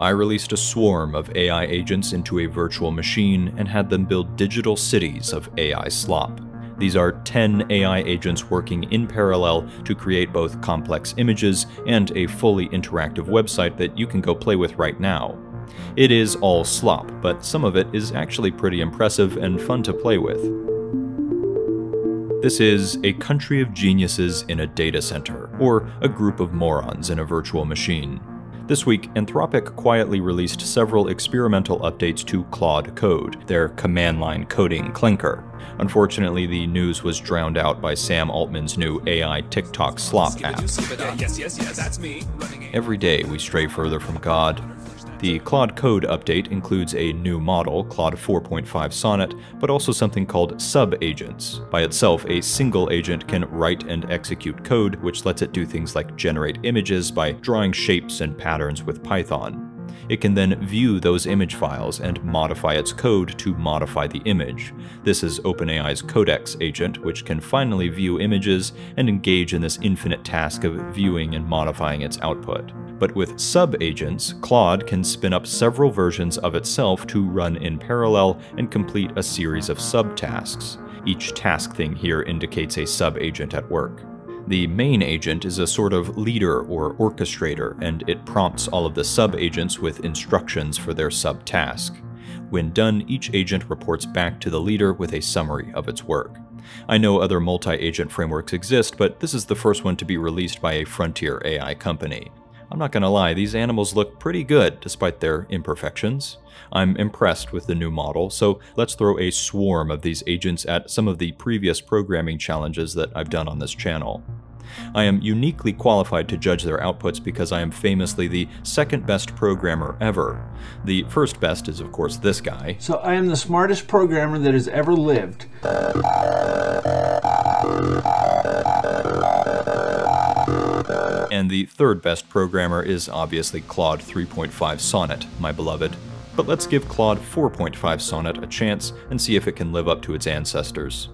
I released a swarm of AI agents into a virtual machine and had them build digital cities of AI slop. These are 10 AI agents working in parallel to create both complex images and a fully interactive website that you can go play with right now. It is all slop, but some of it is actually pretty impressive and fun to play with. This is a country of geniuses in a data center, or a group of morons in a virtual machine. This week, Anthropic quietly released several experimental updates to Claude Code, their command line coding clanker. Unfortunately, the news was drowned out by Sam Altman's new AI TikTok slop app. Every day we stray further from God. The Claude Code update includes a new model, Claude 4.5 Sonnet, but also something called sub-agents. By itself, a single agent can write and execute code, which lets it do things like generate images by drawing shapes and patterns with Python. It can then view those image files and modify its code to modify the image. This is OpenAI's Codex agent, which can finally view images and engage in this infinite task of viewing and modifying its output. But with sub-agents, Claude can spin up several versions of itself to run in parallel and complete a series of subtasks. Each task thing here indicates a sub-agent at work. The main agent is a sort of leader or orchestrator, and it prompts all of the sub-agents with instructions for their sub-task. When done, each agent reports back to the leader with a summary of its work. I know other multi-agent frameworks exist, but this is the first one to be released by a frontier AI company. I'm not gonna lie, these animals look pretty good despite their imperfections. I'm impressed with the new model, so let's throw a swarm of these agents at some of the previous programming challenges that I've done on this channel. I am uniquely qualified to judge their outputs because I am famously the second best programmer ever. The first best is, of course, this guy. So I am the smartest programmer that has ever lived. And the third best programmer is obviously Claude 3.5 Sonnet, my beloved. But let's give Claude 4.5 Sonnet a chance and see if it can live up to its ancestors.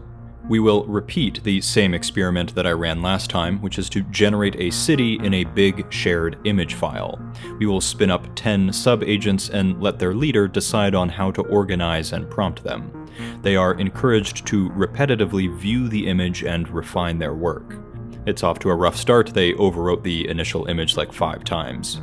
We will repeat the same experiment that I ran last time, which is to generate a city in a big shared image file. We will spin up 10 sub-agents and let their leader decide on how to organize and prompt them. They are encouraged to repetitively view the image and refine their work. It's off to a rough start, they overwrote the initial image like five times.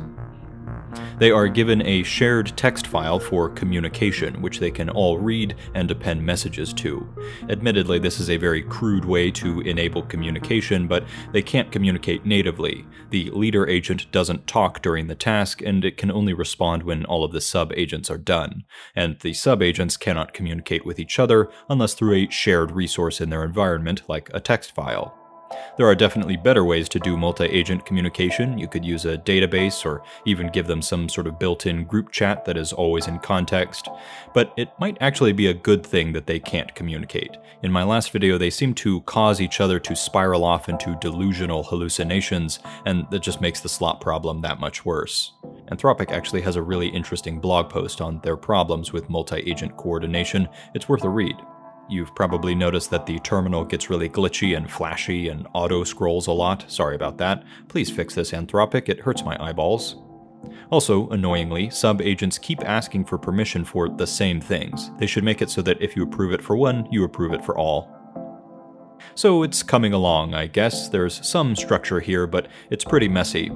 They are given a shared text file for communication, which they can all read and append messages to. Admittedly, this is a very crude way to enable communication, but they can't communicate natively. The leader agent doesn't talk during the task, and it can only respond when all of the sub-agents are done. And the sub-agents cannot communicate with each other unless through a shared resource in their environment, like a text file. There are definitely better ways to do multi-agent communication. You could use a database or even give them some sort of built-in group chat that is always in context. But it might actually be a good thing that they can't communicate. In my last video, they seem to cause each other to spiral off into delusional hallucinations, and that just makes the slop problem that much worse. Anthropic actually has a really interesting blog post on their problems with multi-agent coordination. It's worth a read. You've probably noticed that the terminal gets really glitchy and flashy and auto-scrolls a lot. Sorry about that. Please fix this, Anthropic. It hurts my eyeballs. Also, annoyingly, sub-agents keep asking for permission for the same things. They should make it so that if you approve it for one, you approve it for all. So it's coming along, I guess. There's some structure here, but it's pretty messy.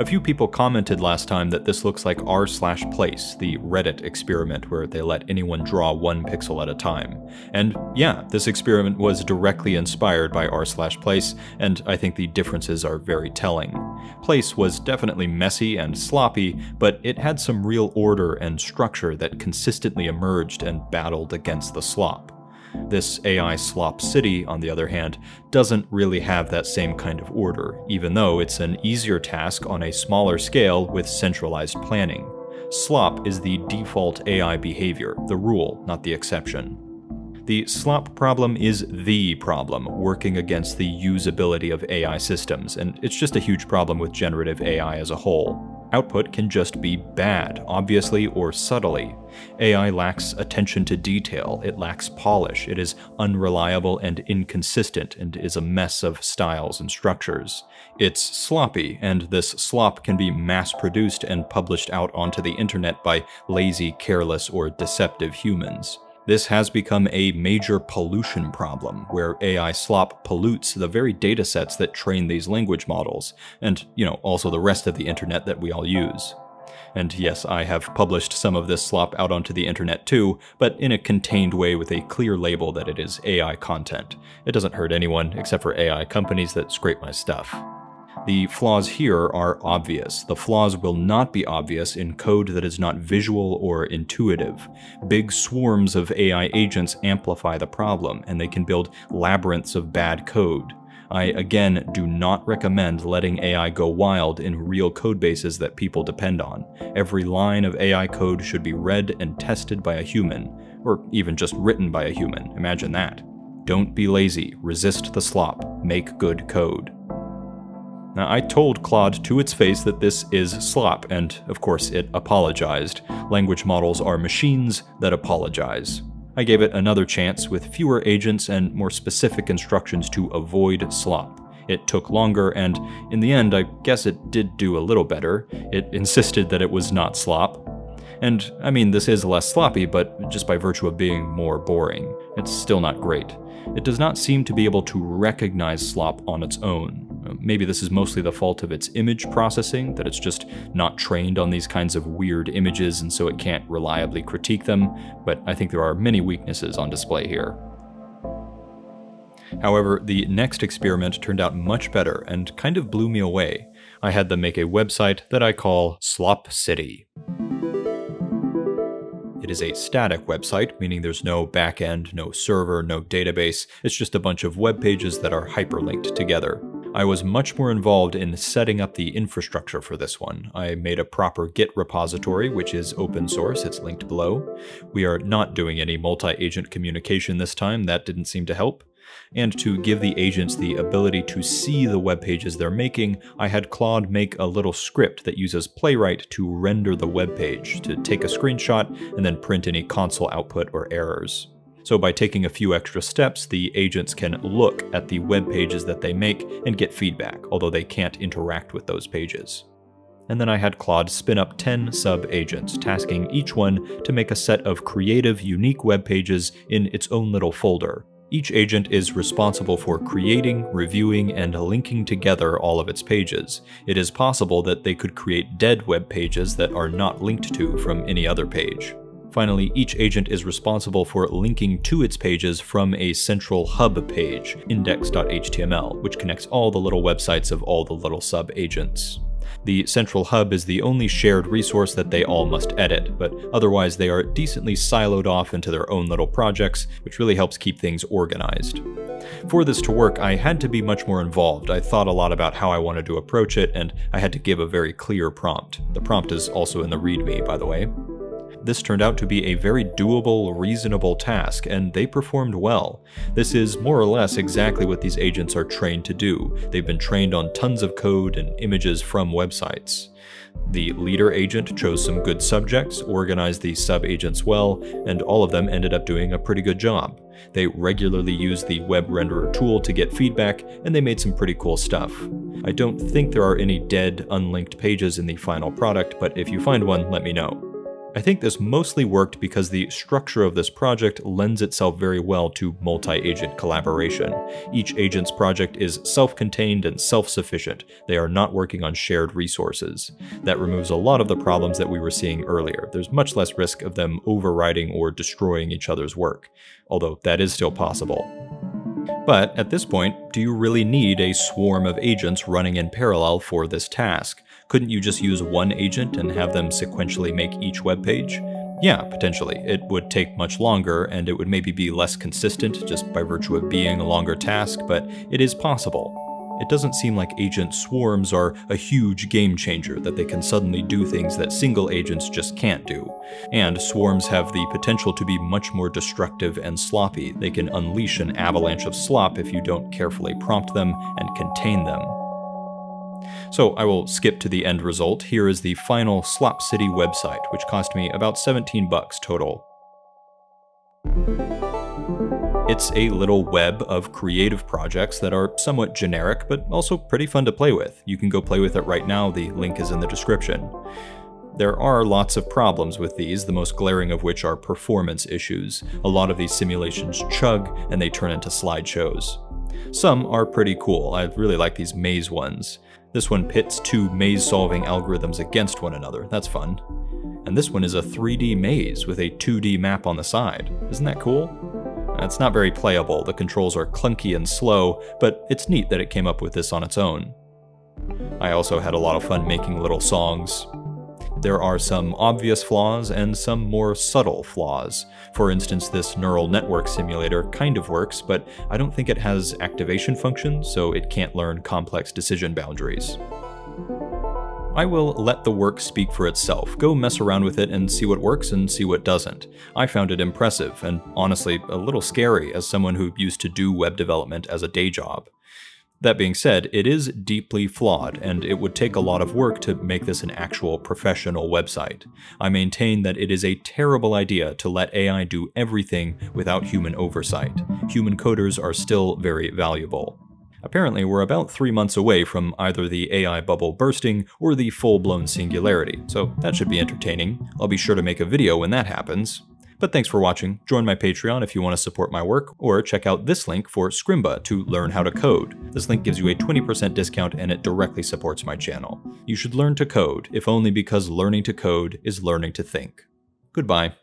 A few people commented last time that this looks like r slash place, the Reddit experiment where they let anyone draw one pixel at a time. And yeah, this experiment was directly inspired by r slash place, and I think the differences are very telling. Place was definitely messy and sloppy, but it had some real order and structure that consistently emerged and battled against the slop. This AI slop city, on the other hand, doesn't really have that same kind of order, even though it's an easier task on a smaller scale with centralized planning. Slop is the default AI behavior, the rule, not the exception. The slop problem is the problem working against the usability of AI systems, and it's just a huge problem with generative AI as a whole. Output can just be bad, obviously or subtly. AI lacks attention to detail, it lacks polish, it is unreliable and inconsistent, and is a mess of styles and structures. It's sloppy, and this slop can be mass produced and published out onto the internet by lazy, careless, or deceptive humans. This has become a major pollution problem, where AI slop pollutes the very datasets that train these language models, and, you know, also the rest of the internet that we all use. And yes, I have published some of this slop out onto the internet too, but in a contained way with a clear label that it is AI content. It doesn't hurt anyone except for AI companies that scrape my stuff. The flaws here are obvious. The flaws will not be obvious in code that is not visual or intuitive. Big swarms of AI agents amplify the problem, and they can build labyrinths of bad code. I again do not recommend letting AI go wild in real codebases that people depend on. Every line of AI code should be read and tested by a human, or even just written by a human, imagine that. Don't be lazy, resist the slop, make good code. Now, I told Claude to its face that this is slop, and of course it apologized. Language models are machines that apologize. I gave it another chance with fewer agents and more specific instructions to avoid slop. It took longer, and in the end, I guess it did do a little better. It insisted that it was not slop. And I mean, this is less sloppy, but just by virtue of being more boring. It's still not great. It does not seem to be able to recognize slop on its own. Maybe this is mostly the fault of its image processing, that it's just not trained on these kinds of weird images and so it can't reliably critique them, but I think there are many weaknesses on display here. However, the next experiment turned out much better and kind of blew me away. I had them make a website that I call Slop City. It is a static website, meaning there's no backend, no server, no database. It's just a bunch of web pages that are hyperlinked together. I was much more involved in setting up the infrastructure for this one. I made a proper Git repository, which is open source, it's linked below. We are not doing any multi-agent communication this time, that didn't seem to help. And to give the agents the ability to see the web pages they're making, I had Claude make a little script that uses Playwright to render the web page, to take a screenshot and then print any console output or errors. So by taking a few extra steps, the agents can look at the web pages that they make and get feedback, although they can't interact with those pages. And then I had Claude spin up 10 sub-agents, tasking each one to make a set of creative, unique web pages in its own little folder. Each agent is responsible for creating, reviewing, and linking together all of its pages. It is possible that they could create dead web pages that are not linked to from any other page. Finally, each agent is responsible for linking to its pages from a central hub page, index.html, which connects all the little websites of all the little sub-agents. The central hub is the only shared resource that they all must edit, but otherwise they are decently siloed off into their own little projects, which really helps keep things organized. For this to work, I had to be much more involved. I thought a lot about how I wanted to approach it, and I had to give a very clear prompt. The prompt is also in the README, by the way. This turned out to be a very doable, reasonable task, and they performed well. This is more or less exactly what these agents are trained to do. They've been trained on tons of code and images from websites. The leader agent chose some good subjects, organized the sub-agents well, and all of them ended up doing a pretty good job. They regularly used the web renderer tool to get feedback, and they made some pretty cool stuff. I don't think there are any dead, unlinked pages in the final product, but if you find one, let me know. I think this mostly worked because the structure of this project lends itself very well to multi-agent collaboration. Each agent's project is self-contained and self-sufficient. They are not working on shared resources. That removes a lot of the problems that we were seeing earlier. There's much less risk of them overriding or destroying each other's work, although that is still possible. But at this point, do you really need a swarm of agents running in parallel for this task? Couldn't you just use one agent and have them sequentially make each web page? Yeah, potentially. It would take much longer, and it would maybe be less consistent just by virtue of being a longer task, but it is possible. It doesn't seem like agent swarms are a huge game changer, that they can suddenly do things that single agents just can't do. And swarms have the potential to be much more destructive and sloppy. They can unleash an avalanche of slop if you don't carefully prompt them and contain them. So I will skip to the end result. Here is the final Slop City website, which cost me about 17 bucks total. It's a little web of creative projects that are somewhat generic, but also pretty fun to play with. You can go play with it right now, the link is in the description. There are lots of problems with these, the most glaring of which are performance issues. A lot of these simulations chug, and they turn into slideshows. Some are pretty cool, I really like these maze ones. This one pits two maze-solving algorithms against one another, that's fun. And this one is a 3D maze with a 2D map on the side. Isn't that cool? It's not very playable, the controls are clunky and slow, but it's neat that it came up with this on its own. I also had a lot of fun making little songs. There are some obvious flaws and some more subtle flaws. For instance, this neural network simulator kind of works, but I don't think it has activation functions, so it can't learn complex decision boundaries. I will let the work speak for itself. Go mess around with it and see what works and see what doesn't. I found it impressive and honestly a little scary as someone who used to do web development as a day job. That being said, it is deeply flawed, and it would take a lot of work to make this an actual professional website. I maintain that it is a terrible idea to let AI do everything without human oversight. Human coders are still very valuable. Apparently, we're about three months away from either the AI bubble bursting or the full-blown singularity, so that should be entertaining. I'll be sure to make a video when that happens. But thanks for watching. Join my Patreon if you want to support my work, or check out this link for Scrimba to learn how to code. This link gives you a 20% discount and it directly supports my channel. You should learn to code, if only because learning to code is learning to think. Goodbye.